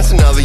It's another